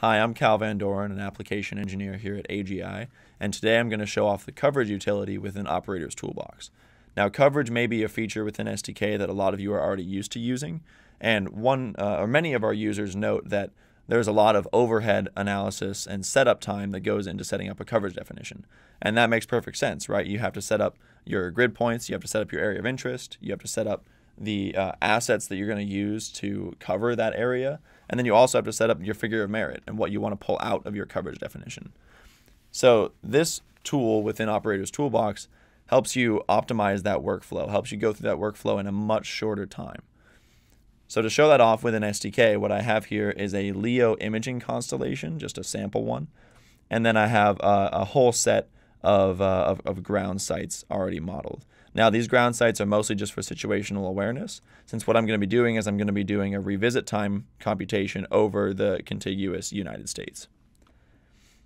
Hi, I'm Cal Van Doren, an application engineer here at AGI, and today I'm going to show off the coverage utility within Operator's Toolbox. Now, coverage may be a feature within STK that a lot of you are already used to using, and one uh, or many of our users note that there's a lot of overhead analysis and setup time that goes into setting up a coverage definition. And that makes perfect sense, right? You have to set up your grid points, you have to set up your area of interest, you have to set up the uh, assets that you're going to use to cover that area. And then you also have to set up your figure of merit and what you want to pull out of your coverage definition. So this tool within Operator's Toolbox helps you optimize that workflow, helps you go through that workflow in a much shorter time. So to show that off with an STK, what I have here is a LEO imaging constellation, just a sample one. And then I have a, a whole set of, uh, of, of ground sites already modeled. Now, these ground sites are mostly just for situational awareness, since what I'm going to be doing is I'm going to be doing a revisit time computation over the contiguous United States.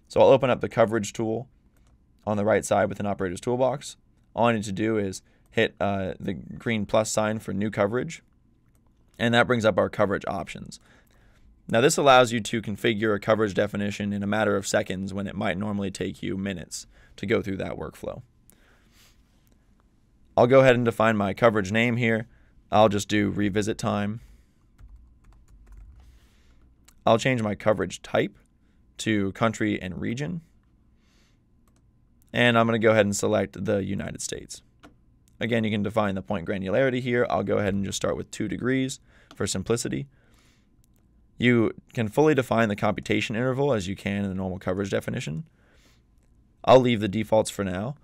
So I'll open up the coverage tool on the right side with an Operator's Toolbox. All I need to do is hit uh, the green plus sign for new coverage, and that brings up our coverage options. Now this allows you to configure a coverage definition in a matter of seconds when it might normally take you minutes to go through that workflow. I'll go ahead and define my coverage name here. I'll just do revisit time. I'll change my coverage type to country and region. And I'm going to go ahead and select the United States. Again, you can define the point granularity here. I'll go ahead and just start with 2 degrees for simplicity. You can fully define the computation interval as you can in the normal coverage definition. I'll leave the defaults for now.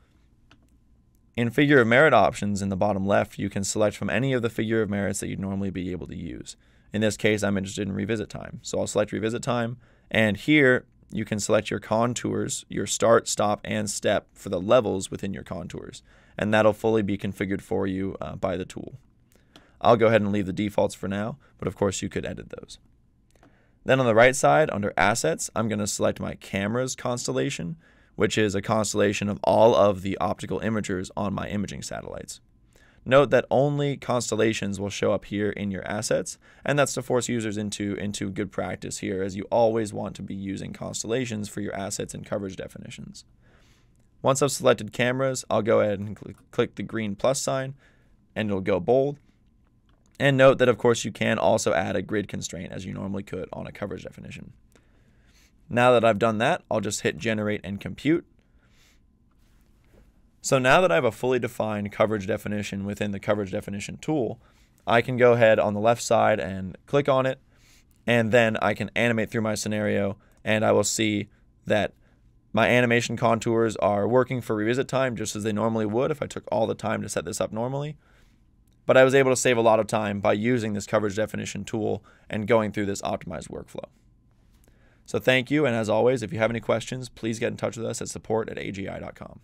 In figure of merit options in the bottom left, you can select from any of the figure of merits that you'd normally be able to use. In this case, I'm interested in revisit time. So I'll select revisit time. And here you can select your contours, your start, stop, and step for the levels within your contours. And that'll fully be configured for you uh, by the tool. I'll go ahead and leave the defaults for now, but of course you could edit those. Then on the right side, under Assets, I'm going to select my Cameras constellation, which is a constellation of all of the optical imagers on my imaging satellites. Note that only constellations will show up here in your assets, and that's to force users into, into good practice here, as you always want to be using constellations for your assets and coverage definitions. Once I've selected cameras, I'll go ahead and cl click the green plus sign, and it'll go bold. And note that, of course, you can also add a grid constraint as you normally could on a coverage definition. Now that I've done that, I'll just hit generate and compute. So now that I have a fully defined coverage definition within the coverage definition tool, I can go ahead on the left side and click on it, and then I can animate through my scenario, and I will see that my animation contours are working for revisit time just as they normally would if I took all the time to set this up normally. But I was able to save a lot of time by using this coverage definition tool and going through this optimized workflow. So thank you, and as always, if you have any questions, please get in touch with us at support at agi.com.